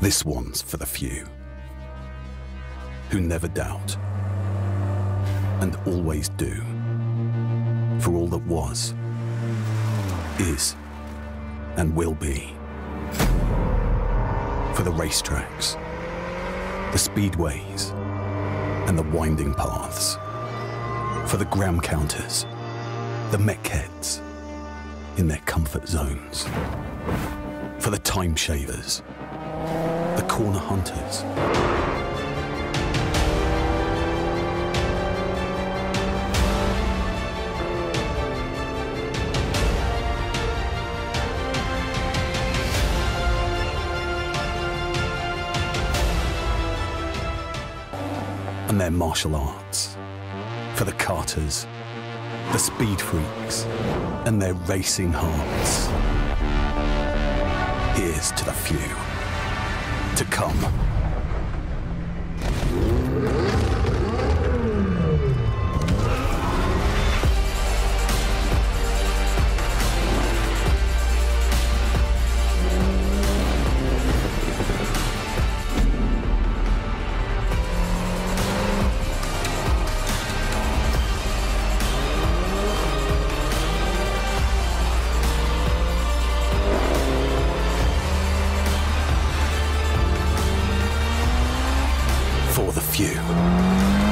This one's for the few who never doubt and always do for all that was, is, and will be. For the racetracks, the speedways, and the winding paths. For the gram counters, the mech heads in their comfort zones. For the time shavers, corner hunters. and their martial arts. For the carters, the speed freaks, and their racing hearts. Here's to the few. To come for the few.